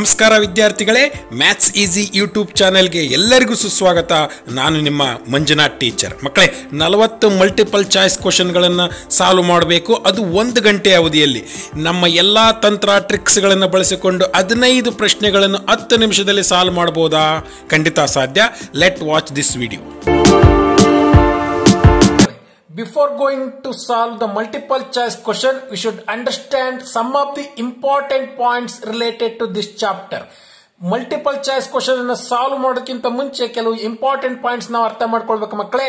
ನಮಸ್ಕಾರ ವಿದ್ಯಾರ್ಥಿಗಳೇ maths easy YouTube ಚಾನೆಲ್ಗೆ ಎಲ್ಲರಿಗೂ ಸುಸ್ವಾಗತ. ನಾನು ನಿಮ್ಮ ಮಂಜುನಾಥ್ ಟೀಚರ್. ಮಕ್ಕಳೇ, ನಲವತ್ತು ಮಲ್ಟಿಪಲ್ ಚಾಯ್ಸ್ ಕ್ವಶನ್ಗಳನ್ನು ಸಾಲ್ವ್ ಮಾಡಬೇಕು. ಅದು ಒಂದು ಗಂಟೆ ಅವಧಿಯಲ್ಲಿ. ನಮ್ಮ ಎಲ್ಲ ತಂತ್ರ ಟ್ರಿಕ್ಸ್ಗಳನ್ನು ಬಳಸಿಕೊಂಡು ಹದಿನೈದು ಪ್ರಶ್ನೆಗಳನ್ನು ಹತ್ತು ನಿಮಿಷದಲ್ಲಿ ಸಾಲ್ವ್ ಮಾಡ್ಬೋದಾ? ಖಂಡಿತ ಸಾಧ್ಯ. Let watch this video Before going to solve the multiple choice question, we should understand some of the important points related to this chapter. Multiple choice question ಅನ್ನು ಸಾಲ್ವ್ ಮಾಡೋದಕ್ಕಿಂತ ಮುಂಚೆ ಕೆಲವು ಇಂಪಾರ್ಟೆಂಟ್ ಪಾಯಿಂಟ್ಸ್ ನಾವು ಅರ್ಥ ಮಾಡ್ಕೊಳ್ಬೇಕು ಮಕ್ಕಳೇ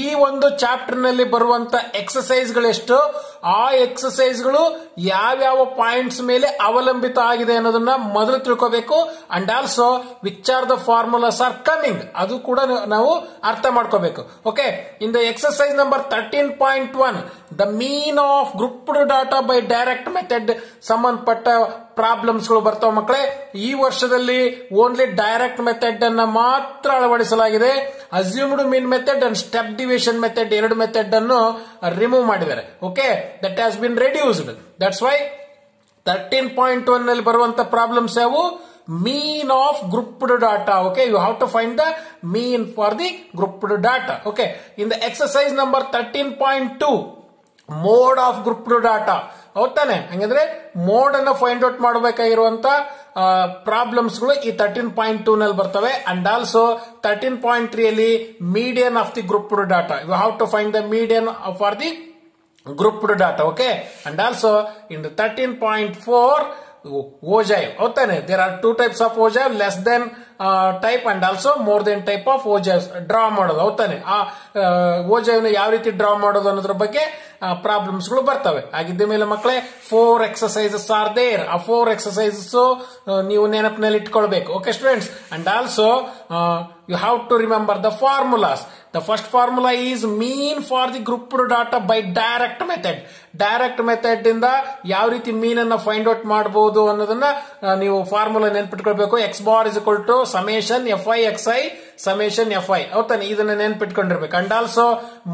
ಈ ಒಂದು ಚಾಪ್ಟರ್ನಲ್ಲಿ ಬರುವಂತ ಎಕ್ಸಸೈಸ್ ಗಳೆಷ್ಟು ಆ ಎಕ್ಸಸೈಸ್ಗಳು ಯಾವ್ಯಾವ ಪಾಯಿಂಟ್ಸ್ ಮೇಲೆ ಅವಲಂಬಿತ ಆಗಿದೆ ಅನ್ನೋದನ್ನ ಮೊದಲು ತಿಳ್ಕೋಬೇಕು. And also which are the formulas are coming ಅದು ಕೂಡ ನಾವು ಅರ್ಥ ಮಾಡ್ಕೋಬೇಕು. Okay in the exercise number thirteen point one the mean of grouped data by direct method ಸಂಬಂಧಪಟ್ಟ ಪ್ರಾಬ್ಲಮ್ಸ್ಗಳು ಬರ್ತಾವ ಮಕ್ಕಳೇ. ಈ ವರ್ಷದಲ್ಲಿ ಓನ್ಲಿ ಡೈರೆಕ್ಟ್ ಮೆಥಡ್ ಅನ್ನ ಮಾತ್ರ ಅಳವಡಿಸಲಾಗಿದೆ. Assumed mean method and step division method ಎರಡು ಮೆಥಡ್ ಅನ್ನು ರಿಮೂವ್ ಮಾಡಿದ್ದಾರೆ. Okay that has been reduced that's why thirteen point ಒನ್ನಲ್ಲಿ ಬರುವಂತ ಪ್ರಾಬ್ಲಮ್ಸ್ ಯಾವು mean of grouped data okay you have to find the mean for the grouped data okay in the exercise number thirteen point two mode of grouped data ಹೌದಾನೆ ಹಂಗಂದ್ರೆ mode ಅನ್ನ find out ಮಾಡಬೇಕಾಗಿರುವಂತ ಪ್ರಾಬ್ಲಮ್ಸ್ಗಳು ಈ thirteen point two ನಲ್ಲಿ ಬರ್ತವೆ. And also thirteen point three ಅಲ್ಲಿ median of the grouped data you have to find the median for the grouped data okay? And also in the 13.4 ogive ಹೌದಾನೆ there are two types of ogive less than uh, type and also more than type of ogives draw ಮಾಡೋದು ಹೌದಾನೆ ಆ ಓಜೈವ್ ಯಾವ ರೀತಿ draw ಮಾಡೋದು ಅನ್ನೋದ್ರ ಬಗ್ಗೆ ಪ್ರಾಬ್ಲಮ್ಸ್ಗಳು ಬರ್ತವೆ. ಆಗಿದ್ದ ಮೇಲೆ ಮಕ್ಕಳೇ ಫೋರ್ ಎಕ್ಸಸೈಸಸ್ ಆರ್ ದೇರ್ ಆ ಫೋರ್ ಎಕ್ಸಸೈಸಸ್ ನೀವು ನೆನಪಿನಲ್ಲಿ ಇಟ್ಕೊಳ್ಬೇಕು okay students and also you have to remember the formulas the first formula is mean for the grouped data by direct method direct method ಇಂದ ಯಾವ ರೀತಿ ಮೀನ್ ಅನ್ನ ಫೈಂಡ್ ಔಟ್ ಮಾಡಬಹುದು ಅನ್ನೋದನ್ನ ನೀವು formula ನೆನ್ಪಿಟ್ಕೊಳ್ಬೇಕು. X bar is equal to summation f i x i summation f i ಹೌದಾನೆ ಇದನ್ನ ನೆನ್ಪಿಟ್ಕೊಂಡಿರ್ಬೇಕು. And also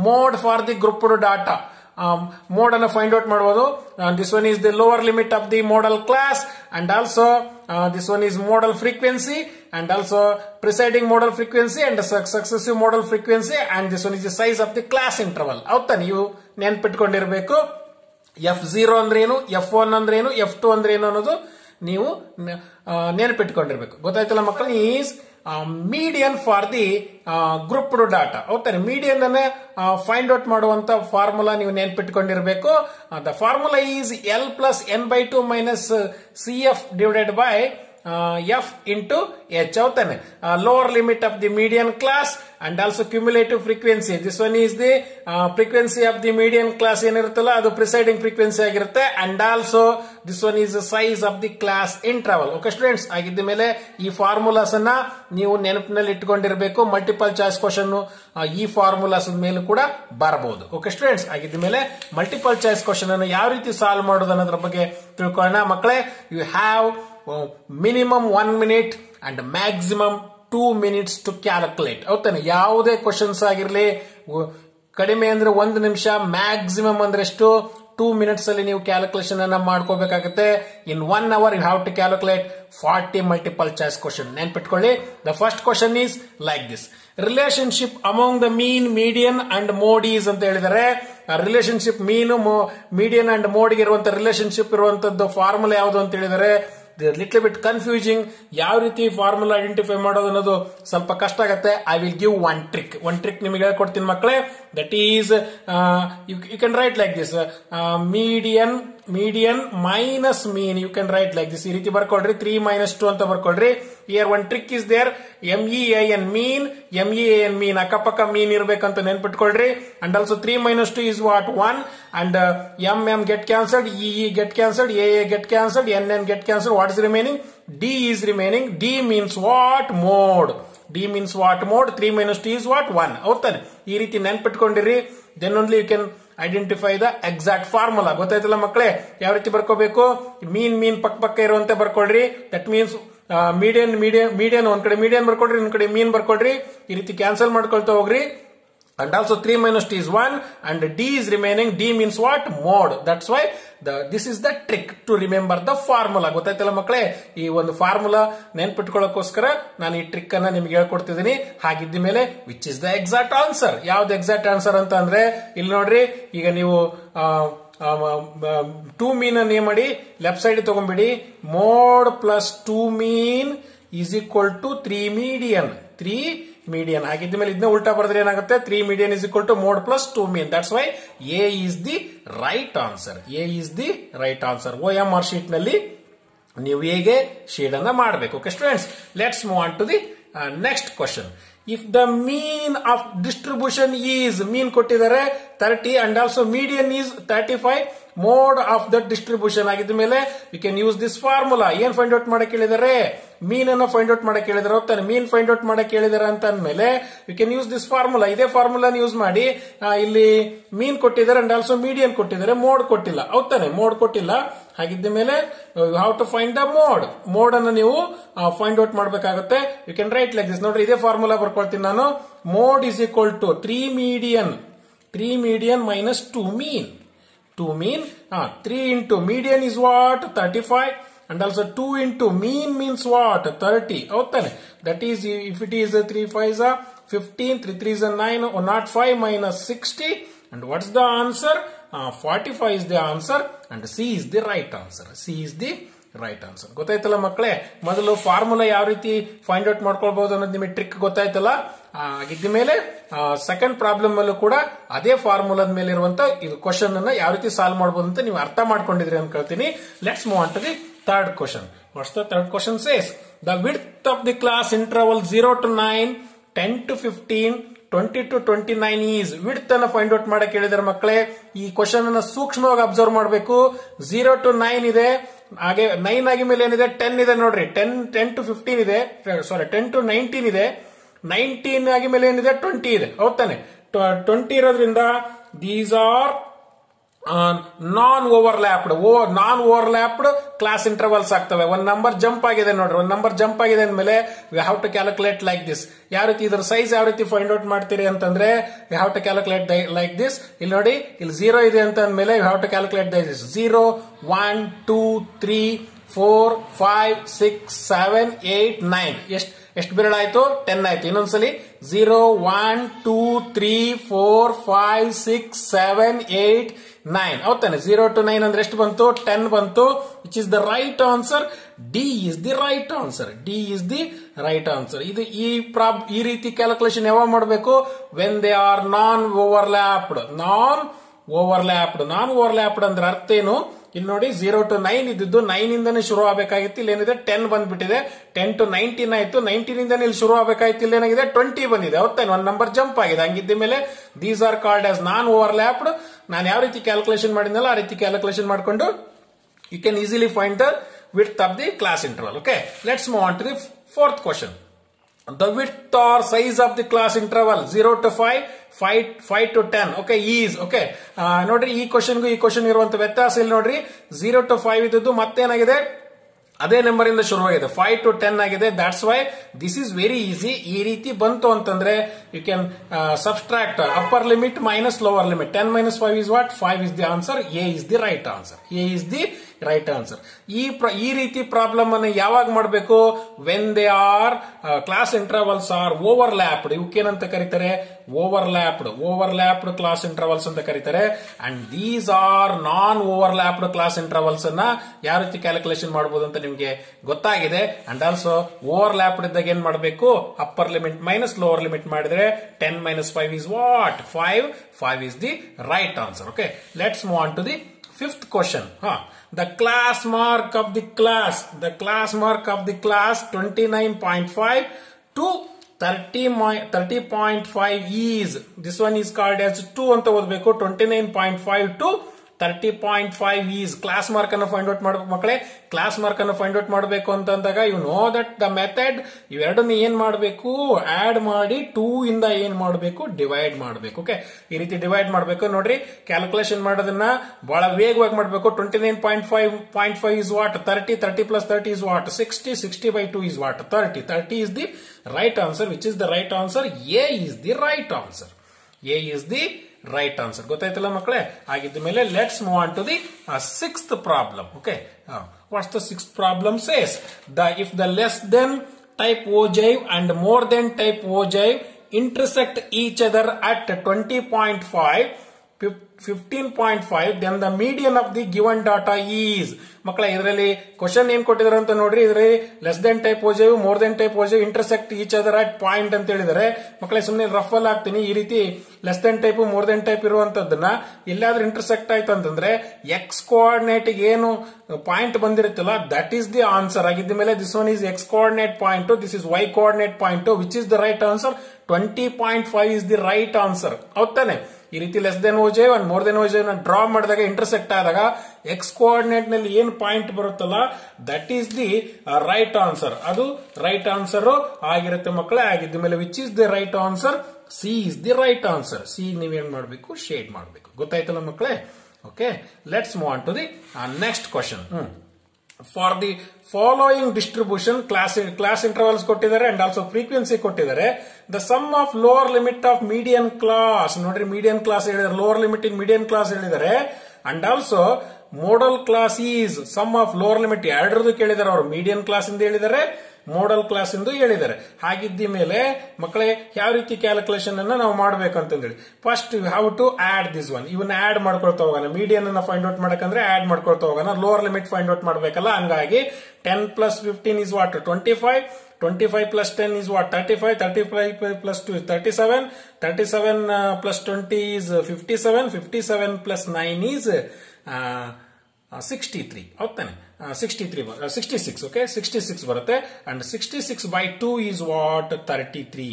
mode for the grouped data mode ಅನ್ನು ಫೈಂಡ್ ಔಟ್ ಮಾಡಬಹುದು this one is the lower limit of the modal class and also this one is modal frequency and also preceding modal frequency and successive modal frequency and this one is the size of the class interval ಹೌದಾ ನೀವು ನೆನ್ಪಿಟ್ಕೊಂಡಿರ್ಬೇಕು F zero ಅಂದ್ರೆ ಏನು F one ಅಂದ್ರೆ ಏನು F two ಅಂದ್ರೆ ಏನು ಅನ್ನೋದು ನೀವು ನೆನಪಿಟ್ಕೊಂಡಿರ್ಬೇಕು ಗೊತ್ತಾಯ್ತಲ್ಲ ಮಕ್ಕಳು is median for the grouped data okay median ಅನ್ನ ಫೈಂಡ್ ಔಟ್ ಮಾಡುವಂತ ಫಾರ್ಮುಲಾ ನೀವು ನೆನ್ಪಿಟ್ಕೊಂಡಿರ್ಬೇಕು. The formula is l plus n by two minus c f divided by f into h ಹೌತಾನೆ lower limit of the median class and also cumulative frequency this one is the frequency of the median class ಏನಿರುತ್ತಲ್ಲ, ಅದು preceding frequency ಆಗಿರುತ್ತೆ. And also this one is size of the class in travel okay students ಆಗಿದ್ದ ಮೇಲೆ ಈ formulas ಅನ್ನ ನೀವು ನೆನಪಿನಲ್ಲಿ ಇಟ್ಕೊಂಡಿರಬೇಕು. Multiple choice question ಈ ಫಾರ್ಮುಲಾಸ್ ಮೇಲೂ ಕೂಡ ಬರಬಹುದು. ಓಕೆ ಸ್ಟೂಡೆಂಟ್ಸ್ ಆಗಿದ್ದ ಮೇಲೆ ಮಲ್ಟಿಪಲ್ ಚಾಯ್ಸ್ ಕ್ವಶನ್ ಅನ್ನು ಯಾವ ರೀತಿ ಸಾಲ್ವ್ ಮಾಡೋದು ಅನ್ನೋದ್ರ ಬಗ್ಗೆ ತಿಳ್ಕೊಳ್ಳೋಣ. ಮಕ್ಕಳೇ you have minimum one minute and maximum two minutes to calculate ಹೌದಾನೆ ಯಾವುದೇ ಕ್ವಶನ್ಸ್ ಆಗಿರಲಿ ಕಡಿಮೆ ಅಂದ್ರೆ ಒಂದು ನಿಮಿಷ ಮ್ಯಾಕ್ಸಿಮಮ್ ಅಂದ್ರೆ ಎಷ್ಟು? ಟೂ ಮಿನಿಟ್ಸ್ ಅಲ್ಲಿ ನೀವು ಕ್ಯಾಲ್ಕುಲೇಷನ್ ಅನ್ನ ಮಾಡ್ಕೋಬೇಕಾಗುತ್ತೆ. In one hour you have to calculate forty multiple choice question ನೆನ್ಪಿಟ್ಕೊಳ್ಳಿ. The first question is like this relationship among the mean median and modes ಅಂತ ಹೇಳಿದರೆ ರಿಲೇಶನ್ಶಿಪ್ ಮೀನು ಮೀಡಿಯನ್ ಅಂಡ್ ಮೋಡಿಗೆ ಇರುವಂತ ರಿಲೇಶನ್ಶಿಪ್ ಇರುವಂತದ್ದು ಫಾರ್ಮುಲಾ ಯಾವುದು ಅಂತ ಹೇಳಿದರೆ ಲಿಟ್ಲ್ ಬಿಟ್ ಕನ್ಫ್ಯೂಜಿಂಗ್ ಯಾವ ರೀತಿ ಫಾರ್ಮುಲಾ ಐಡೆಂಟಿಫೈ ಮಾಡೋದು ಅನ್ನೋದು ಸ್ವಲ್ಪ ಕಷ್ಟ ಆಗುತ್ತೆ. I will give one trick one trick ನಿಮಗೆ ಹೇಳ್ಕೊಡ್ತೀನಿ ಮಕ್ಕಳೇ. That is you can write like this median median minus mean you can write like this ಈ ರೀತಿ ಬರ್ಕೊಳ್ರಿ. ತ್ರೀ ಮೈನಸ್ ಟು ಅಂತ ಬರ್ಕೊಳ್ರಿ. Here one trick is there M E N mean M E N mean ಅಕ್ಕಪಕ್ಕ mean ಇರ್ಬೇಕಂತ ನೆನ್ಪಿಟ್ಕೊಳ್ರಿ. And also three minus two is what one and M M get cancelled E E get cancelled A A get cancelled N N get cancelled what is remaining D is remaining D means what mode D means what mode three minus two is what one ಹೌದಾನೆ ಈ ರೀತಿ ನೆನ್ಪಿಟ್ಕೊಂಡಿರಿ. Then only you can identify the exact formula ಗೊತ್ತಾಯ್ತಲ್ಲ ಮಕ್ಕಳೇ? ಯಾವ ರೀತಿ ಬರ್ಕೋಬೇಕು? ಮೀನ್ ಮೀನ್ ಪಕ್ಕ ಪಕ್ಕ ಇರುವಂತೆ ಬರ್ಕೊಳ್ರಿ. That means median median median ಒಂದ್ ಕಡೆ ಮೀಡಿಯನ್ ಬರ್ಕೊಡ್ರಿ ಒಂದ್ ಕಡೆ ಮೀನ್ ಬರ್ಕೊಡ್ರಿ ಈ ರೀತಿ ಕ್ಯಾನ್ಸಲ್ ಮಾಡ್ಕೊಳ್ತಾ ಹೋಗ್ರಿ. And also 3 minus t is 1 and d is remaining. D means what? Mode. That's why the this is the trick to remember the formula ಗೊತ್ತಾಯ್ತಲ್ಲ ಮಕ್ಕಳೇ? ಈ ಒಂದು ಫಾರ್ಮುಲಾ ನೆನ್ಪಿಟ್ಕೊಳ್ಳೋಕೋಸ್ಕರ ನಾನು ಈ ಟ್ರಿಕ್ ಅನ್ನ ನಿಮ್ಗೆ ಹೇಳ್ಕೊಡ್ತಿದ್ದೀನಿ. ಹಾಗಿದ್ದ ಮೇಲೆ which is the exact answer ಯಾವ್ದು ಎಕ್ಸಾಕ್ಟ್ ಆನ್ಸರ್ ಅಂತ ಅಂದ್ರೆ, ಇಲ್ಲಿ ನೋಡ್ರಿ, ಈಗ ನೀವು ಟೂ ಮೀನ್ ಅನ್ನು ಏನ್ ಮಾಡಿ? Left side ತಗೊಂಡ್ಬಿಡಿ. Mode plus two mean is equal to three median three median ಹಾಗಿದ್ದ ಮೇಲೆ ಇದನ್ನ ಉಲ್ಟಾ ಬರೆದ್ರೆ ಏನಾಗುತ್ತೆ? Three median is equal to mode plus two mean that's why A is the right answer A is the right answer O M R ಶೀಟ್ನಲ್ಲಿ ನೀವು ಹೇಗೆ shade ಅನ್ನ ಮಾಡಬೇಕು okay students let's move on to the next question if the mean of distribution is mean ಕೊಟ್ಟಿದ್ದಾರೆ thirty and also median is thirty five mode of the distribution ಆಗಿದ ಮೇಲೆ we can use this formula ಏನ್ find out ಮಾಡಕ್ ಹೇಳಿದ್ದಾರೆ ಮೀನ್ ಅನ್ನ find out ಮಾಡಕ್ ಹೇಳಿದಾರೆ. ಹೋಗ್ತಾನೆ ಮೀನ್ ಫೈಂಡ್ ಔಟ್ ಮಾಡಕ್ ಹೇಳಿದಾರೆ ಅಂತ ಅಂದ್ಮೇಲೆ we can use this formula ಇದೇ ಫಾರ್ಮುಲಾ ಯೂಸ್ ಮಾಡಿ ಇಲ್ಲಿ ಮೀನ್ ಕೊಟ್ಟಿದ್ದಾರೆ ಅಂಡ್ ಆಲ್ಸೋ ಮೀಡಿಯನ್ ಕೊಟ್ಟಿದ್ದಾರೆ. ಮೋಡ್ ಕೊಟ್ಟಿಲ್ಲ. ಹೌದಾನೆ ಮೋಡ್ ಕೊಟ್ಟಿಲ್ಲ. ಹಾಗಿದ್ದ ಮೇಲೆ you have to find the mode. Mode ಅನ್ನು ನೀವು ಫೈಂಡ್ ಔಟ್ ಮಾಡಬೇಕಾಗುತ್ತೆ. You can write like this ನೋಡ್ರಿ, ಇದೇ ಫಾರ್ಮುಲಾ ಬರ್ಕೊಳ್ತೀನಿ ನಾನು. Mode is equal to three median three median minus two mean 2 mean uh, 3 into median is what 35 and also 2 into mean means what 30 outtane that is if it is a 3 5 is a 15 3 3 is a 9 or not 5 minus 60 and what's the answer uh, 45 is the answer and c is the right answer c is the right answer ಗೊತ್ತಾಯ್ತಲ್ಲ ಮಕ್ಕಳೇ ಮೊದಲು formula ಯಾವ ರೀತಿ find out ಮಾಡ್ಕೊಳ್ಬಹುದು ಅನ್ನೋದು ನಿಮಗೆ trick ಗೊತ್ತಾಯ್ತಲ್ಲ ಆಗಿದ್ದ ಮೇಲೆ ಸೆಕೆಂಡ್ ಪ್ರಾಬ್ಲಮ್ ಅಲ್ಲೂ ಕೂಡ ಅದೇ ಫಾರ್ಮುಲಾದ ಮೇಲೆ ಇರುವಂತ ಇದು ಕ್ವಶನ್ ಅನ್ನ ಯಾವ ರೀತಿ ಸಾಲ್ವ್ ಮಾಡಬಹುದು ಅಂತ ನೀವು ಅರ್ಥ ಮಾಡ್ಕೊಂಡಿದ್ರಿ ಅಂತ ಕೇಳ್ತೀನಿ. Let's move on to the third question what's the third question says the width of the class interval zero to nine ten to fifteen twenty to twenty nine is width ಅನ್ನ find out ಮಾಡಕ್ ಹೇಳಿದಾರೆ ಮಕ್ಕಳೇ. ಈ ಕ್ವಶನ್ ಅನ್ನ ಸೂಕ್ಷ್ಮವಾಗಿ observe ಮಾಡಬೇಕು. Zero to nine ಇದೆ. ಹಾಗೆ ನೈನ್ ಆಗಿ ಮೇಲೆ ಏನಿದೆ? ಟೆನ್ ಇದೆ ನೋಡ್ರಿ. ಟೆನ್ ಟೆನ್ ಟು ಫಿಫ್ಟೀನ್ ಇದೆ. ಸಾರಿ ಟೆನ್ ಟು ನೈನ್ಟೀನ್ ಇದೆ. ನೈನ್ಟೀನ್ ಆಗಿ ಮೇಲೆ ಏನಿದೆ? ಟ್ವೆಂಟಿ ಇದೆ. ಹೌದಾನೆ ಟ್ವೆಂಟಿ ಇರೋದ್ರಿಂದ these are non overlapped over non overlapped class intervals ಆಗ್ತವೆ. ಒಂದ್ ನಂಬರ್ ಜಂಪ್ ಆಗಿದೆ ನೋಡ್ರಿ. ಒಂದ್ ನಂಬರ್ ಜಂಪ್ ಆಗಿದೆ ಅಂದ್ಮೇಲೆ we have to calculate like this ಯಾವ ರೀತಿ ಇದ್ರ ಸೈಜ್ ಯಾವ ರೀತಿ ಫೈಂಡ್ ಔಟ್ ಮಾಡ್ತೀರಿ ಅಂತಂದ್ರೆ we have to calculate like this ಇಲ್ಲಿ ನೋಡಿ, ಇಲ್ಲಿ ಝೀರೋ ಇದೆ ಅಂತ ಅಂದ್ಮೇಲೆ we have to calculate the this zero one two three four five six seven eight nine ಎಷ್ಟು? ಎಷ್ಟು ಬಿರಡ್ ಆಯ್ತು ಟೆನ್ ಆಯ್ತು. ಇನ್ನೊಂದ್ಸಲಿ zero one two three four five six seven eight nine ಹೌದಾನೆ? Zero to nine ಅಂದ್ರೆ ಎಷ್ಟು ಬಂತು? ಟೆನ್ ಬಂತು which is the right answer D is the right answer D is the right answer ಇದು ಈ ಪ್ರಾಬ್ ಈ ರೀತಿ ಕ್ಯಾಲ್ಕುಲೇಷನ್ ಯಾವಾಗ ಮಾಡಬೇಕು? When they are non overlapped non overlapped non overlapped ಅಂದ್ರೆ ಅರ್ಥ ಏನು ಇಲ್ಲಿ ನೋಡಿ ಜೀರೋ ಟು ನೈನ್ ಇದ್ದಿದ್ದು ನೈನ್ ಇಂದಾನೆ ಶುರು ಆಗಬೇಕಾಗಿತ್ತು ಇಲ್ಲಿ ಏನಿದೆ ಟೆನ್ ಬಂದ್ಬಿಟ್ಟಿದೆ. ಟೆನ್ ಟು ನೈನ್ಟೀನ್ ಆಯ್ತು ನೈನ್ಟೀನ್ ಇಂದಾನೆ ಇಲ್ಲಿ ಶುರು ಆಗಬೇಕಾಯ್ತು ಇಲ್ಲಿ ಏನಾಗಿದೆ ಟ್ವೆಂಟಿ ಬಂದಿದೆ. ಹೌದಾನೆ ಒನ್ ನಂಬರ್ ಜಂಪ್ ಆಗಿದೆ. ಹಂಗಿದ್ದ ಮೇಲೆ these are called as non over overlapped ನಾನು ಯಾವ ರೀತಿ ಕ್ಯಾಲ್ಕುಲೇಷನ್ ಮಾಡಿದ್ನಲ್ಲ, ಆ ರೀತಿ ಕ್ಯಾಲ್ಕುಲೇಷನ್ ಮಾಡಿಕೊಂಡು you can easily find the width of the class interval okay let's move on to the fourth question. The width or size of the class interval 0 to 5, 5, 5 to 10. Okay is okay ನೋಡ್ರಿ ಈ ಕ್ವಶನ್ಗೂ ಈ question ಇರುವಂತ ವ್ಯತ್ಯಾಸ ಇಲ್ಲಿ ನೋಡ್ರಿ. Zero to five ಇದ್ದದ್ದು ಮತ್ತೇನಾಗಿದೆ? ಅದೇ number ಇಂದ ಶುರುವಾಗಿದೆ. ಫೈವ್ ಟು ಟೆನ್ ಆಗಿದೆ. That's why this is very easy ಈ ರೀತಿ ಬಂತು ಅಂತಂದ್ರೆ you can subtract upper limit minus lower limit ten minus five is what five is the answer A is the right answer A is the right answer ಈ ಈ ರೀತಿ problem ಅನ್ನು ಯಾವಾಗ ಮಾಡಬೇಕು? When they are class intervals are overlapped ಇವಕ್ಕೇನಂತ ಕರೀತಾರೆ? Overlapped overlapped class intervals ಅಂತ ಕರೀತಾರೆ. And these are non overlapped class intervals ಅನ್ನ ಯಾವ ರೀತಿ ಕ್ಯಾಲ್ಕುಲೇಷನ್ ಮಾಡಬಹುದು ಅಂತ ನಿಮಗೆ ಗೊತ್ತಾಗಿದೆ. ಅಂಡ್ ಆಲ್ಸೋ ಓವರ್ ಲ್ಯಾಪ್ಡ್ ಇದ್ದಾಗ ಏನ್ ಮಾಡಬೇಕು? Upper limit minus lower limit ಮಾಡಿದ್ರೆ ten minus five is what five five is the right answer okay let's move on to the fifth question huh. the class mark of the class the class mark of the class 29.5 to 30 mi- 30.5 is this one is called as 2 ಅಂತ ಓದಬೇಕು 29.5 to thirty point five is class mark ಅನ್ನು find out ಮಾಡಬೇಕು ಮಕ್ಕಳೇ class mark ಅನ್ನು find out ಮಾಡಬೇಕು ಅಂತ ಅಂದಾಗ you know that the method ಇವೆರಡನ್ನ ಏನ್ ಮಾಡಬೇಕು? ಆಡ್ ಮಾಡಿ ಟೂ ಇಂದ ಏನ್ ಮಾಡಬೇಕು? ಡಿವೈಡ್ ಮಾಡಬೇಕು ಓಕೆ ಈ ರೀತಿ ಡಿವೈಡ್ ಮಾಡಬೇಕು. ನೋಡ್ರಿ ಕ್ಯಾಲ್ಕುಲೇಷನ್ ಮಾಡೋದನ್ನ ಬಹಳ ವೇಗವಾಗಿ ಮಾಡಬೇಕು. Twenty nine point five point five is what thirty thirty plus thirty is what sixty sixty by two is what thirty thirty is the right answer which is the right answer A is the right answer A is the right answer ಗೊತ್ತಾಯ್ತಲ್ಲ ಮಕ್ಕಳೇ? ಆಗಿದ್ದ ಮೇಲೆ let's move on to the sixth problem okay what's the six problem says the if the less than type ogive and more than type ogive intersect each other at 20.5 15.5 then the median of the given data is, ಮಕ್ಕಳ, ಇದರಲ್ಲಿ question ಏನ್ ಕೊಟ್ಟಿದ್ದಾರೆ ಅಂತ ನೋಡ್ರಿ, ಇದರಲ್ಲಿ less than type ogive more than type ogive intersect each other at point ಅಂತ ಹೇಳಿದರೆ ಮಕ್ಕಳೇ ಸುಮ್ಮನೆ ರಫ್ ಅಲ್ಲಿ ಹಾಕ್ತೀನಿ, ಈ ರೀತಿ less than type more than type ಇರುವಂತದ್ದನ್ನ ಎಲ್ಲಾದ್ರೂ ಇಂಟರ್ಸೆಕ್ಟ್ ಆಯ್ತು ಅಂತಂದ್ರೆ ಎಕ್ಸ್ ಕೋಆರ್ಡಿನೇಟ್ ಏನು ಪಾಯಿಂಟ್ ಬಂದಿರುತ್ತಲ್ಲ ದಟ್ ಈಸ್ ದಿ ಆನ್ಸರ್ ಆಗಿದ್ದ ಮೇಲೆ this one is X coordinate point this is Y coordinate point which is the right answer twenty point five is the right answer ಹೌದಾನೆ ಈ ರೀತಿ less than ogive and more than ogive draw ಮಾಡಿದಾಗ intersect ಆದಾಗ X ಕೋಆರ್ಡಿನೇಟ್ನಲ್ಲಿ ಏನು point ಬರುತ್ತಲ್ಲ that is the right answer ಅದು right answer ಆಗಿರುತ್ತೆ ಮಕ್ಕಳೇ, ಆಗಿದ್ದ ಮೇಲೆ which is the right answer C is the right answer C ನೀವೇನ್ ಮಾಡಬೇಕು? ಶೇಡ್ ಮಾಡಬೇಕು. ಗೊತ್ತಾಯ್ತಲ್ಲ ಮಕ್ಕಳೇ? Okay let's move on to the next question for the following distribution class class intervals ಕೊಟ್ಟಿದ್ದಾರೆ ಅಂಡ್ ಆಲ್ಸೋ ಫ್ರೀಕ್ವೆನ್ಸಿ ಕೊಟ್ಟಿದ್ದಾರೆ. The sum of lower limit of median class ನೋಡ್ರಿ median class ಹೇಳಿದ್ದಾರೆ. Lower limit in median class ಹೇಳಿದ್ದಾರೆ. And also modal class is sum of lower limit ಎರಡರದು ಕೇಳಿದ್ದಾರೆ. ಅವರು median class ಇಂದ ಹೇಳಿದ್ದಾರೆ. Modal class ಎಂದು ಹೇಳಿದ್ದಾರೆ. ಹಾಗಿದ್ದ ಮೇಲೆ ಮಕ್ಕಳೇ, ಯಾವ ರೀತಿ ಕ್ಯಾಲ್ಕುಲೇಷನ್ ಅನ್ನ ನಾವು ಮಾಡ್ಬೇಕಂತಂದೇಳಿ. First you have to add this one ಇವನ್ನ ಆಡ್ ಮಾಡ್ಕೊಳ್ತಾ ಹೋಗೋಣ. ಮೀಡಿಯನ್ ಅನ್ನ ಫೈಂಡ್ ಔಟ್ ಮಾಡಕಂದ್ರೆ ಆಡ್ ಮಾಡ್ಕೊಳ್ತಾ ಹೋಗೋಣ. ಲೋವರ್ ಲಿಮಿಟ್ ಫೈಂಡ್ ಔಟ್ ಮಾಡ್ಬೇಕಲ್ಲ, ಹಂಗಾಗಿ ten plus fifteen is what twenty five twenty five plus ten is what thirty five thirty five plus two thirty seven thirty seven plus twenty is fifty seven fifty seven plus nine is sixty three ಹೌದಾನೆ sixty three sixty six okay sixty six ಬರುತ್ತೆ. And sixty six by two is what thirty three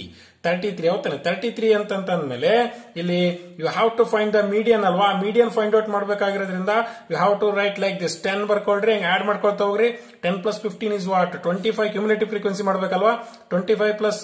thirty three ಹೌದಾನೆ thirty three ಅಂತಂದ್ಮೇಲೆ ಇಲ್ಲಿ you have to find the median ಅಲ್ವಾ? Median find out ಮಾಡಬೇಕಾಗಿರೋದ್ರಿಂದ you have to write like this ten ಬರ್ಕೊಳ್ರಿ, ಹಂಗೆ add ಮಾಡ್ಕೊಳ್ತಾ ಹೋಗ್ರಿ. Ten plus fifteen is what twenty five cumulative frequency ಮಾಡಬೇಕಲ್ವಾ? Twenty five plus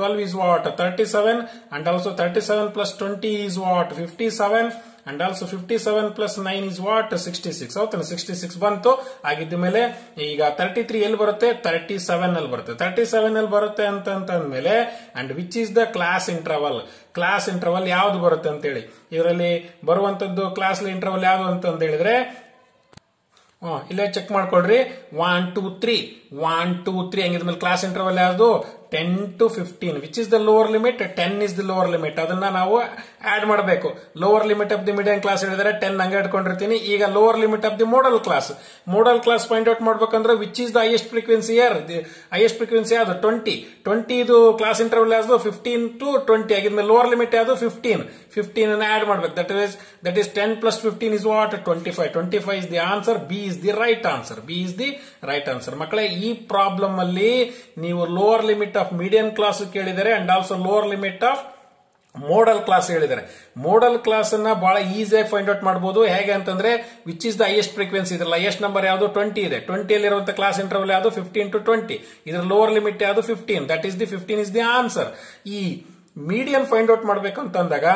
twelve is what thirty seven and also thirty seven plus twenty is what fifty seven and also fifty seven plus nine is what sixty six ಹೌತಾನೆ sixty six ಬಂತು. ಆಗಿದ್ದ ಮೇಲೆ ಈಗ thirty three ಎಲ್ಲಿ ಬರುತ್ತೆ? Thirty seven ಅಲ್ಲಿ ಬರುತ್ತೆ. Thirty seven ಅಲ್ಲಿ ಬರುತ್ತೆ ಅಂತ ಅಂದ್ಮೇಲೆ and which is the class interval class interval ಯಾವ್ದು ಬರುತ್ತೆ ಅಂತ ಹೇಳಿ ಇದರಲ್ಲಿ ಬರುವಂತದ್ದು ಕ್ಲಾಸ್ ಇಂಟರ್ವಲ್ ಯಾವ್ದು ಅಂತ ಹೇಳಿದ್ರೆ ಇಲ್ಲೇ ಚೆಕ್ ಮಾಡ್ಕೊಳ್ರಿ. One two three one two three ಹಂಗಿದ್ಮೇಲೆ class interval ಯಾವುದು? Ten to fifteen which is the lower limit ten is the lower limit ಅದನ್ನ ನಾವು ಆಡ್ ಮಾಡಬೇಕು. Lower limit of the medium class ಹೇಳಿದರೆ ಟೆನ್ ಹಂಗೆ ಇಟ್ಕೊಂಡಿರ್ತೀನಿ. ಈಗ lower limit of the modal class modal class find out ಮಾಡ್ಬೇಕಂದ್ರೆ which is the highest frequency the highest frequency ಯಾವುದು? Twenty twenty ಇದು ಕ್ಲಾಸ್ ಇಂಟರ್ವಲ್ ಯಾವುದು? ಫಿಫ್ಟೀನ್ ಟು ಟ್ವೆಂಟಿ ಆಗಿದ್ಮೇಲೆ lower limit ಯಾವುದು? ಫಿಫ್ಟೀನ್ ಫಿಫ್ಟೀನ್ ಅನ್ನು ಆಡ್ ಮಾಡ್ಬೇಕು. That is that is ten plus fifteen is what twenty five twenty five is the answer B is the right answer B is the right answer ಮಕ್ಕಳೇ, ಈ problem ಅಲ್ಲಿ ನೀವು lower limit of medium class ಕೇಳಿದರೆ and also lower limit of modal class ಹೇಳಿದ್ದಾರೆ modal class ಅನ್ನ ಬಹಳ ಈಸಿಯಾಗಿ find out ಮಾಡಬಹುದು ಹೇಗೆ ಅಂತಂದ್ರೆ which is the highest frequency ಇದ್ರಲ್ಲ ಹೈಯೆಸ್ಟ್ ನಂಬರ್ ಯಾವುದು? ಟ್ವೆಂಟಿ ಇದೆ. ಟ್ವೆಂಟಿಯಲ್ಲಿ ಇರುವಂತ ಕ್ಲಾಸ್ ಇಂಟರ್ವಲ್ ಯಾವುದು? ಫಿಫ್ಟೀನ್ ಟು ಟ್ವೆಂಟಿ ಇದ್ರ ಲೋವರ್ ಲಿಮಿಟ್ ಯಾವುದು? Fifteen that is the fifteen is the answer ಈ ಮೀಡಿಯಂ ಫೈಂಡ್ ಔಟ್ ಮಾಡಬೇಕು ಅಂತಂದಾಗ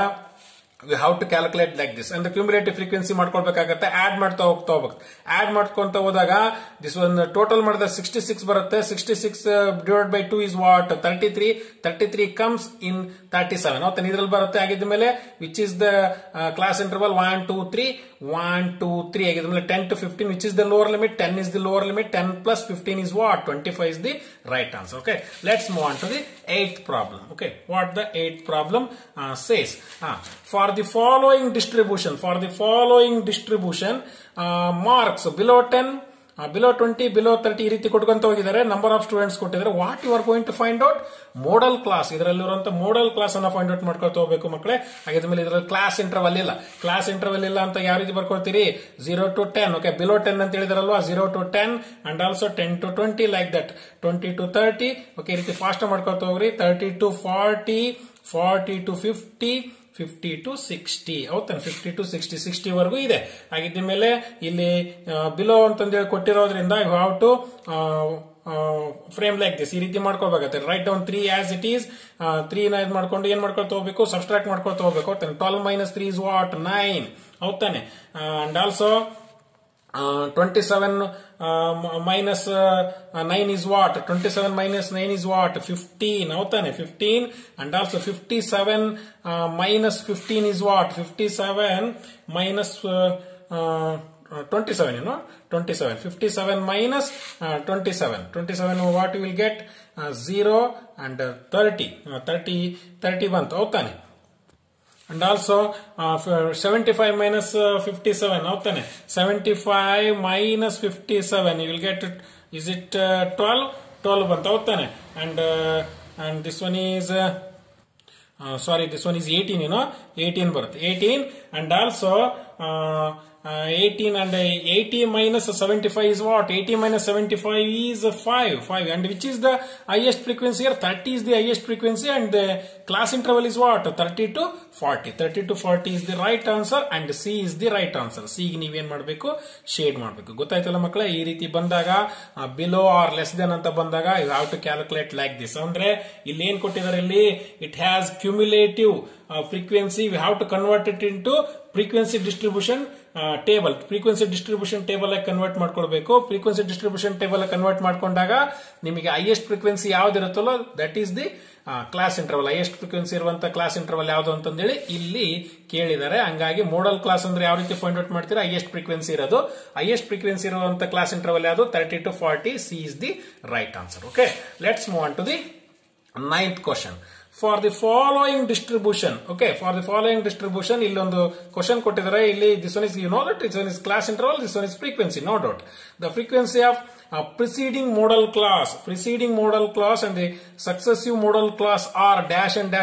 how to calculate like this ಅಂದ್ರೆ ಕ್ಯೂಮುಲೇಟಿವ್ ಫ್ರೀಕ್ವೆನ್ಸಿ ಮಾಡ್ಕೊಳ್ಬೇಕಾಗತ್ತೆ. ಆಡ್ ಮಾಡ್ತಾ ಹೋಗ್ತಾ ಹೋಗ್ಬೇಕು. ಆಡ್ ಮಾಡ್ಕೊಂತ ಹೋದಾಗ ದಿಸ್ ಒಂದು ಟೋಟಲ್ ಮಾಡಿದ ಸಿಕ್ಸ್ಟಿ ಸಿಕ್ಸ್ ಬರುತ್ತೆ. Sixty six divide by two is what thirty three thirty three comes in thirty seven ಇದ್ರಲ್ಲಿ ಬರುತ್ತೆ. ಆಗಿದ ಮೇಲೆ which is the class interval one two three 1, 2, 3, again like 10 to 15, which is the lower limit, 10 is the lower limit, 10 plus 15 is what? 25 is the right answer, okay. Let's move on to the 8th problem, okay. What the 8th problem uh, says, uh, for the following distribution, for the following distribution, uh, marks below 10, below twenty below thirty ಈ ರೀತಿ ಕೊಟ್ಕೊಂತ ಹೋಗಿದ್ದಾರೆ. Number of students ಕೊಟ್ಟಿದ್ದಾರೆ. What you are going to find out modal class ಇದರಲ್ಲಿರುವಂತ modal class ಅನ್ನ find out ಮಾಡ್ಕೊಳ್ತಾ ಹೋಗಬೇಕು ಮಕ್ಕಳೇ. ಮೇಲೆ ಇದರಲ್ಲಿ ಕ್ಲಾಸ್ ಇಂಟರ್ವಲ್ ಇಲ್ಲ. ಕ್ಲಾಸ್ ಇಂಟರ್ವಲ್ ಇಲ್ಲ ಅಂತ ಯಾವ ರೀತಿ ಬರ್ಕೊಳ್ತೀರಿ? Zero to ten okay below ten ಅಂತ ಹೇಳಿದಾರಲ್ವಾ? Zero to ten and also ten to twenty like that twenty to thirty okay ಈ ರೀತಿ ಫಾಸ್ಟ್ ಮಾಡ್ಕೊಳ್ತಾ ಹೋಗ್ರಿ. Thirty to forty forty to fifty fifty to sixty ಹೌದಾನೆ fifty to sixty sixty ವರೆಗೂ ಇದೆ. ಹಾಗಿದ್ದ ಮೇಲೆ ಇಲ್ಲಿ ಬಿಲೋ ಅಂತಂದೇಳಿ ಕೊಟ್ಟಿರೋದ್ರಿಂದ you have to frame like this ಈ ರೀತಿ ಮಾಡ್ಕೋಬೇಕಾಗುತ್ತೆ write down three as it is three ನ ಇದು ಮಾಡ್ಕೊಂಡು ಏನ್ ಮಾಡ್ಕೊಳ್ತಾ ಹೋಗ್ಬೇಕು ಸಬ್ಸ್ಟ್ರಾಕ್ಟ್ ಮಾಡ್ಕೊಳ್ತಾ ಹೋಗ್ಬೇಕು twelve minus three is what nine ಹೌದಾನೆ and also 27 uh, minus, uh, 9 is what? 27 minus 9 is what? 15 avutane 15 and also 57 minus 15 is what? 57 minus 27 you know? 27 57 minus, 27 27 what you will get? Uh, 0 and 30 uh, 30 31 avutane and also uh, 75 minus uh, 57 ಹೌದಾನೆ 75 minus 57 you will get it is it uh, 12 12 ಬಂತ uh, this one is uh, uh, sorry this one is 18 you know 18 ಬರುತ್ತೆ 18 and also uh, uh, 18 and uh, 80 minus 75 is what 80 minus 75 is uh, 5 5 and which is the highest frequency here 30 is the highest frequency and the class interval is what 30 to 40 30 to 40 is the right answer and C is the right answer C shade ಮಾಡಬೇಕು ಗೊತ್ತಾಯ್ತಲ್ಲ ಮಕ್ಕಳೇ ಈ ರೀತಿ ಬಂದಾಗ below are less than ಅಂತ ಬಂದಾಗ you have to calculate like this ಅಂದ್ರೆ ಇಲ್ಲಿ ಏನ್ ಕೊಟ್ಟಿದ್ದಾರೆ ಇಲ್ಲಿ it has cumulative frequency we have to convert it into frequency distribution table frequency distribution table ಆಗಿ ಕನ್ವರ್ಟ್ ಮಾಡ್ಕೊಳ್ಬೇಕು. ಫ್ರೀಕ್ವೆನ್ಸಿ ಡಿಸ್ಟ್ರಿಬ್ಯೂಷನ್ ಟೇಬಲ್ ಕನ್ವರ್ಟ್ ಮಾಡ್ಕೊಂಡಾಗ ನಿಮಗೆ highest frequency ಯಾವ್ದಿರುತ್ತಲ್ಲೋ that is the class interval highest frequency ಇರುವಂತ ಕ್ಲಾಸ್ ಇಂಟರ್ವಲ್ ಯಾವುದು ಅಂತಂದೇಳಿ ಇಲ್ಲಿ ಕೇಳಿದ್ದಾರೆ ಹಂಗಾಗಿ ಮೋಡಲ್ ಕ್ಲಾಸ್ ಅಂದ್ರೆ ಯಾವ ರೀತಿ ಫೈಂಡ್ ಔಟ್ ಮಾಡ್ತೀರಾ? ಹೈಯೆಸ್ಟ್ ಫ್ರೀಕ್ವೆನ್ಸಿ ಇರೋದು. ಹೈಯೆಸ್ಟ್ ಫ್ರೀಕ್ವೆನ್ಸಿ ಇರುವಂತ ಕ್ಲಾಸ್ ಇಂಟರ್ವಲ್ ಯಾವುದು? Thirty to forty C is the right answer okay let's move on to the ninth question. For the following distribution okay for the following distribution ಇಲ್ಲೊಂದು question ಕೊಟ್ಟಿದ್ದಾರೆ. ಇಲ್ಲಿ this one is you know that this one is class interval this one is frequency no doubt the frequency of uh, preceding modal class preceding modal class and the successive modal class are dash and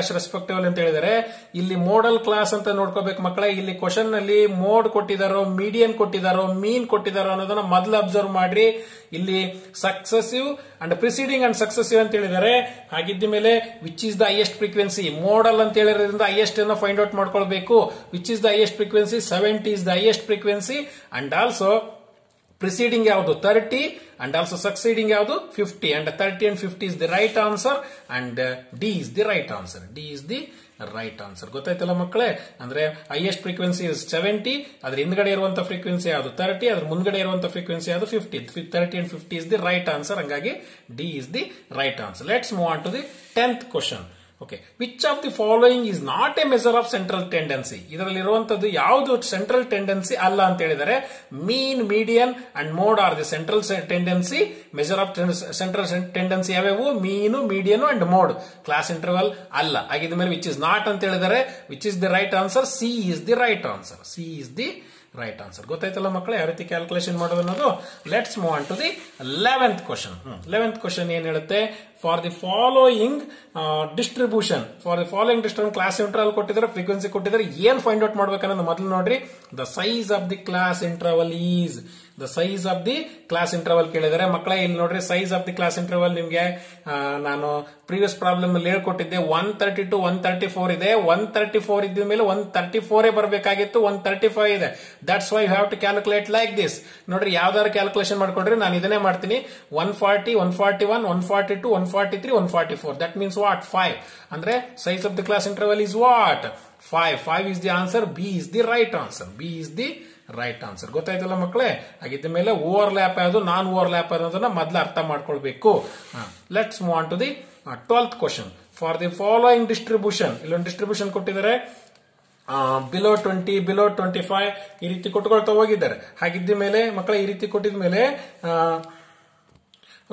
ಅಂತ ಹೇಳಿದರೆ ಇಲ್ಲಿ modal class ಅಂತ ನೋಡ್ಕೋಬೇಕು ಮಕ್ಕಳೇ ಇಲ್ಲಿ ಕ್ವಶನ್ನಲ್ಲಿ mode ಕೊಟ್ಟಿದಾರೋ median ಕೊಟ್ಟಿದಾರೋ ಮೀನ್ ಕೊಟ್ಟಿದಾರೋ ಅನ್ನೋದನ್ನ ಮೊದಲು observe ಮಾಡ್ರಿ. ಇಲ್ಲಿ successive and preceding and successive ಅಂತ ಹೇಳಿದರೆ ಹಾಗಿದ್ದ ಮೇಲೆ which is the highest frequency modal ಅಂತ ಹೇಳಿರೋದ್ರಿಂದ ಹೈಯೆಸ್ಟ್ ಅನ್ನು ಫೈಂಡ್ ಔಟ್ ಮಾಡ್ಕೊಳ್ಬೇಕು. Which is the highest frequency seventy is the highest frequency and also preceding ಯಾವುದು? ತರ್ಟಿ ಅಂಡ್ ಆಲ್ಸೋ succeeding ಯಾವುದು? Fifty and thirty and fifty is the right answer and D is the right answer D is the right answer ಗೊತ್ತಾಯ್ತಲ್ಲ ಮಕ್ಕಳೇ? ಅಂದ್ರೆ highest frequency is seventy ಅದ್ರ ಹಿಂದ್ಗಡೆ ಇರುವಂತ frequency ಯಾವುದು? Thirty ಅದ್ರ ಮುಂದ್ಗಡೆ ಇರುವಂತ ಫ್ರೀಕ್ವೆನ್ಸಿ ಯಾವುದು? Fifty thirty and fifty is the right answer ಹಂಗಾಗಿ D is the right answer let's move on to the tenth question okay which of the following is not a measure of central tendency ಇದರಲ್ಲಿ ಇರುವಂತದ್ದು ಯಾವುದು central tendency ಅಲ್ಲ ಅಂತ ಹೇಳಿದರೆ mean median and mode are the central tendency measure of central tendency ಯಾವ್ಯಾವು? Mean median and mode class interval ಅಲ್ಲ. ಆಗಿದ ಮೇಲೆ ವಿಚ್ ಇಸ್ ನಾಟ್ ಅಂತ ಹೇಳಿದರೆ which is the right answer C is the right answer C is the right answer ಗೊತ್ತಾಯ್ತಲ್ಲ ಮಕ್ಕಳು, ಯಾವ ರೀತಿ ಕ್ಯಾಲ್ಕುಲೇಷನ್ ಮಾಡೋದು ಅನ್ನೋದು? Let's move on to the eleventh question eleventh question ಏನ್ ಹೇಳುತ್ತೆ? For the following distribution for the following distribution class interval ಕೊಟ್ಟಿದ್ದಾರೆ frequency ಕೊಟ್ಟಿದ್ದಾರೆ. ಏನ್ ಫೈಂಡ್ ಔಟ್ ಮಾಡ್ಬೇಕನ್ನೋದು ಮೊದಲು ನೋಡ್ರಿ. The size of the class interval is the size of the class interval ಕೇಳಿದರೆ ಮಕ್ಕಳೇ, ಇಲ್ಲಿ ನೋಡ್ರಿ size of the class interval ನಿಮಗೆ ನಾನು ಪ್ರೀವಿಯಸ್ ಪ್ರಾಬ್ಲಮ್ ಅಲ್ಲಿ ಹೇಳ್ಕೊಟ್ಟಿದ್ದೆ. One thirty two one thirty four ಇದೆ. ಒನ್ ತರ್ಟಿ ಫೋರ್ ಇದ್ದ ಮೇಲೆ ಒನ್ ತರ್ಟಿ ಫೋರೇ ಬರಬೇಕಾಗಿತ್ತು ಒನ್ ತರ್ಟಿ ಫೈವ್ ಇದೆ that's why have to calculate like this ನೋಡ್ರಿ, ಯಾವ್ದಾದ್ರು ಕ್ಯಾಲ್ಕುಲೇಷನ್ ಮಾಡ್ಕೊಂಡ್ರಿ ನಾನು ಇದನ್ನೇ ಮಾಡ್ತೀನಿ. One forty one forty one one forty two one forty three one forty four that means what five ಅಂದ್ರೆ size of the class interval is what five five is the answer B is the right answer B is the right answer ಗೊತ್ತಾಯ್ತಲ್ಲ ಮಕ್ಕಳೇ? ಹಾಗಿದ್ದ ಮೇಲೆ over ಲ್ಯಾಪ್ ಯಾವುದು? ನಾನ್ over ಲ್ಯಾಪ್ ಅನ್ನೋದನ್ನ ಮೊದಲು ಅರ್ಥ ಮಾಡ್ಕೊಳ್ಬೇಕು. Let's on to the twelfth question for the following distribution ಇಲ್ಲೊಂದು distribution ಕೊಟ್ಟಿದ್ದಾರೆ. Below twenty below twenty five ಈ ರೀತಿ ಕೊಟ್ಕೊಳ್ತಾ ಹೋಗಿದ್ದಾರೆ. ಹಾಗಿದ್ದ ಮೇಲೆ, ಮಕ್ಕಳ, ಈ ರೀತಿ ಕೊಟ್ಟಿದ ಮೇಲೆ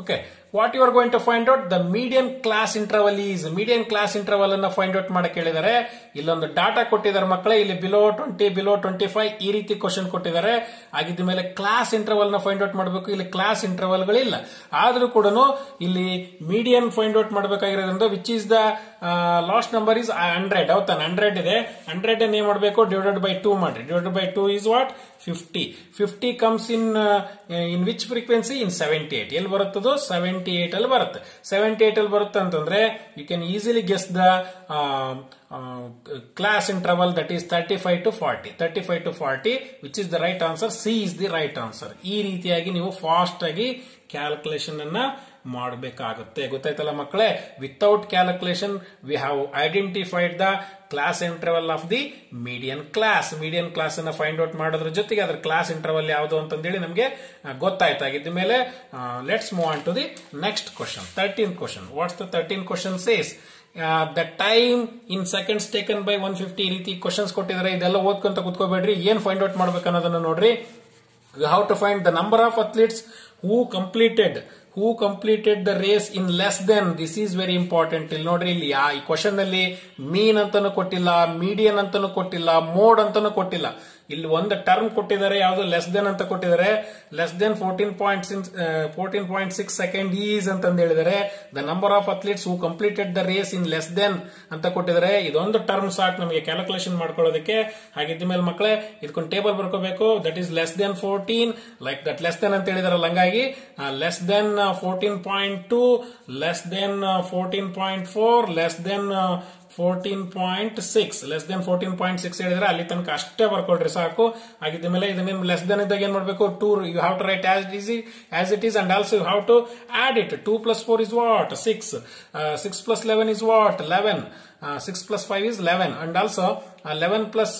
okay what you are going to find out the median class interval is median class interval ಅನ್ನ ಫೈಂಡ್ ಔಟ್ ಮಾಡಕ್ ಹೇಳಿದ್ದಾರೆ ಇಲ್ಲೊಂದು ಡಾಟಾ ಕೊಟ್ಟಿದ್ದಾರೆ ಮಕ್ಕಳೇ, ಇಲ್ಲಿ below twenty below twenty five ಈ ರೀತಿ ಕ್ವಶನ್ ಕೊಟ್ಟಿದ್ದಾರೆ. ಆಗಿದ್ದ ಮೇಲೆ ಕ್ಲಾಸ್ ಇಂಟರ್ವಲ್ನ ಫೈಂಡ್ ಔಟ್ ಮಾಡಬೇಕು. ಇಲ್ಲಿ ಕ್ಲಾಸ್ ಇಂಟರ್ವಲ್ ಗಳಿಲ್ಲ. ಆದ್ರೂ ಕೂಡ ಇಲ್ಲಿ median find out ಮಾಡಬೇಕಾಗಿರೋದ್ರಿಂದ which is the last number is hundred ಹೌದಾ ಹಂಡ್ರೆಡ್ ಇದೆ. ಹಂಡ್ರೆಡ್ ಏನ್ ಮಾಡಬೇಕು? ಡಿವೈಡೆಡ್ ಬೈ ಟೂ ಮಾಡಿ divided by two is what fifty fifty comes in in which frequency in seventy eight ಎಲ್ಲಿ ಬರುತ್ತದು? ಸೆವೆಂಟಿ ಏಟ್ ಅಲ್ಲಿ ಬರುತ್ತೆ. Seventy eight ಅಲ್ಲಿ ಬರುತ್ತೆ ಅಂತಂದ್ರೆ you can easily guess the class in interval that is thirty five to forty thirty five to forty which is the right answer C is the right answer ಈ ರೀತಿಯಾಗಿ ನೀವು fast ಆಗಿ calculation ಅನ್ನ ಮಾಡಬೇಕಾಗುತ್ತೆ. ಗೊತ್ತಾಯ್ತಲ್ಲ ಮಕ್ಕಳೇ? Without calculation we have identified the class interval of the median class median class ಅನ್ನ find out ಮಾಡೋದ್ರ ಜೊತೆಗೆ ಅದರ ಕ್ಲಾಸ್ ಇಂಟರ್ವಲ್ ಯಾವುದು ಅಂತಂದೇಳಿ ನಮಗೆ ಗೊತ್ತಾಯ್ತಾಗಿದ್ದ ಮೇಲೆ let's move on to the next question thirteen question what's the thirteen question says the time in seconds taken by one fifty ರೀತಿ ಕ್ವಶನ್ಸ್ ಕೊಟ್ಟಿದ್ದಾರೆ ಇದೆಲ್ಲ ಓದ್ಕೊಂತ ಕುತ್ಕೋಬೇಡ್ರಿ. ಏನ್ ಫೈಂಡ್ ಔಟ್ ಮಾಡ್ಬೇಕು ಅನ್ನೋದನ್ನ ನೋಡ್ರಿ how to find the number of athletes who completed who completed the race in less than this is very important ಇಲ್ಲಿ ನೋಡ್ರಿ ಇಲ್ಲಿ ಆ ಈ ಕ್ವಶನ್ ಅಲ್ಲಿ ಮೀನ್ ಅಂತಾನು ಕೊಟ್ಟಿಲ್ಲ ಮೀಡಿಯನ್ ಅಂತಾನು ಕೊಟ್ಟಿಲ್ಲ ಮೋಡ್ ಅಂತಾನು ಕೊಟ್ಟಿಲ್ಲ. ಇಲ್ಲಿ ಒಂದು ಟರ್ಮ್ ಕೊಟ್ಟಿದ್ದಾರೆ, ಯಾವುದು ಲೆಸ್ ದೆನ್ ಅಂತ ಕೊಟ್ಟಿದ್ದಾರೆ. Less than fourteen point fourteen point six second is ಅಂತ ಹೇಳಿದರೆ the number of athletes who completed the race in less than ಅಂತ ಕೊಟ್ಟಿದ್ದಾರೆ. ಇದೊಂದು ಟರ್ಮ್ ಸಾಕು ನಮಗೆ ಕ್ಯಾಲ್ಕುಲೇಷನ್ ಮಾಡ್ಕೊಳ್ಳೋದಕ್ಕೆ. ಹಾಗಿದ್ದ ಮೇಲೆ ಮಕ್ಕಳೇ ಇದಕ್ಕೊಂದು table ಬರ್ಕೋಬೇಕು. That is less than fourteen like that less than ಅಂತ ಹೇಳಿದಾರಲ್ಲ ಹಂಗಾಗಿ less than fourteen point two less than fourteen point four less than fourteen point six less than fourteen point six ಹೇಳಿದ್ರೆ ಅಲ್ಲಿ ತನಕ ಅಷ್ಟೇ ಬರ್ಕೊಳ್ರಿ ಸಾಕು ಹಾಗಿದ್ದ ಮೇಲೆ ಇದನ್ನ ಲೆಸ್ ದೆನ್ ಇದ್ದಾಗ ಏನ್ ಮಾಡಬೇಕು? Two you have to write as easy as it is and also you have to add it two plus four is what six six plus eleven is what eleven six plus five is eleven and also eleven plus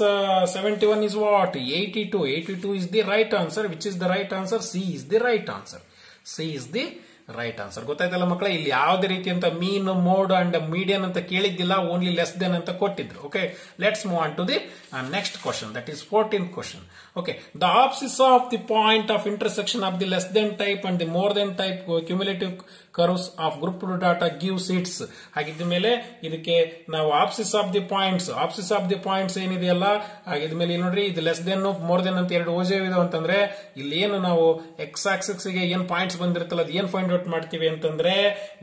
seventy one is what eighty two eighty two is the right answer which is the right answer C is the right answer C is the right answer ಗೊತ್ತಾಯ್ತಲ್ಲ ಮಕ್ಕಳೇ, ಇಲ್ಲಿ ಯಾವುದೇ ರೀತಿಯಂತ mean mode and median ಅಂತ ಕೇಳಿದ್ದಿಲ್ಲ only less than ಅಂತ ಕೊಟ್ಟಿದ್ರು. Okay let's move on to the next question that is fourteen question okay the abscissa of the point of intersection of the less than type and the more than type cumulative curves of group data gives seats ಹಾಗಿದ್ದ ಮೇಲೆ ಇದಕ್ಕೆ ನಾವು abscissa of the points abscissa of the points ಏನಿದೆಯಲ್ಲ ಹಾಗಿದ ಮೇಲೆ ನೋಡ್ರಿ, ಇದು less than more than ಅಂತ ಎರಡು ಓಜೆ ಇದೆ ಅಂತಂದ್ರೆ, ಇಲ್ಲಿ ಏನು ನಾವು ಎಕ್ಸ್ ಆಕ್ಸಿಸ್ಗೆ ಏನ್ ಪಾಯಿಂಟ್ಸ್ ಬಂದಿರುತ್ತಲ್ಲ, ಅದು ಏನ್ ಫೈಂಡ್ ಔಟ್ ಮಾಡ್ತೀವಿ ಅಂತಂದ್ರೆ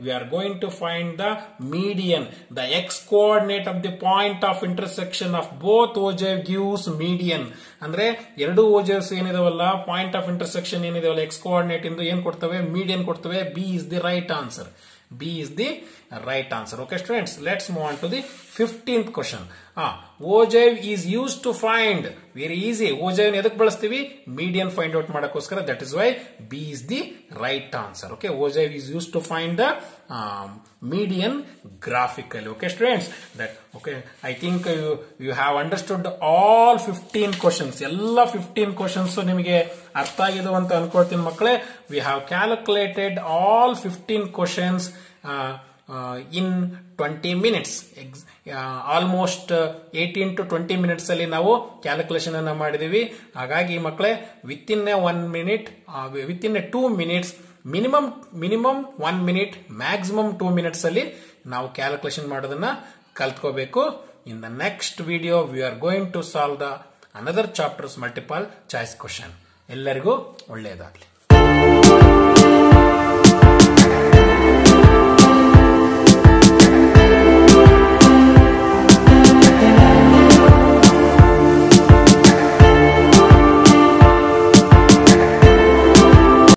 we are going to find the median the x coordinate of the point of intersection of both ogive gives median ಅಂದ್ರೆ ಎರಡು ಓಜರ್ಸ್ ಏನಿದಾವಲ್ಲ ಪಾಯಿಂಟ್ ಆಫ್ ಇಂಟರ್ಸೆಕ್ಷನ್ ಏನಿದಾವಲ್ಲ ಎಕ್ಸ್ ಕೋಆರ್ಡಿನೇಟ್ ಇಂದ ಏನ್ ಕೊಡ್ತವೆ? ಮೀಡಿಯನ್ ಕೊಡ್ತವೆ. B is the right answer B is the right answer okay students let's move on to the fifteenth question ogive is use to find very easy ogive ಎದಕ್ಕೆ ಬಳಸ್ತೀವಿ? Median find out ಮಾಡೋಕ್ಕೋಸ್ಕರ. That is why B is the right answer okay ogive is use to find the median graphical okay students that okay I think you you have understood all fifteen questions ಎಲ್ಲ fifteen questions ನಿಮಗೆ ಅರ್ಥ ಆಗಿದೆ ಅಂತ ಅನ್ಕೊಳ್ತೀನಿ ಮಕ್ಕಳೇ. We have calculated all fifteen questions in twenty minutes almost eighteen to twenty minutes ಅಲ್ಲಿ ನಾವು calculation ಅನ್ನು ಮಾಡಿದೀವಿ. ಹಾಗಾಗಿ ಮಕ್ಕಳೇ within a one minute within a two minutes minimum minimum one minute maximum two minutes ಅಲ್ಲಿ ನಾವು ಕ್ಯಾಲ್ಕುಲೇಷನ್ ಮಾಡೋದನ್ನ ಕಲ್ತ್ಕೋಬೇಕು. In the next video we are going to solve the another chapters multiple choice question ಎಲ್ಲರಿಗೂ ಒಳ್ಳೆಯದಾಗಲಿ.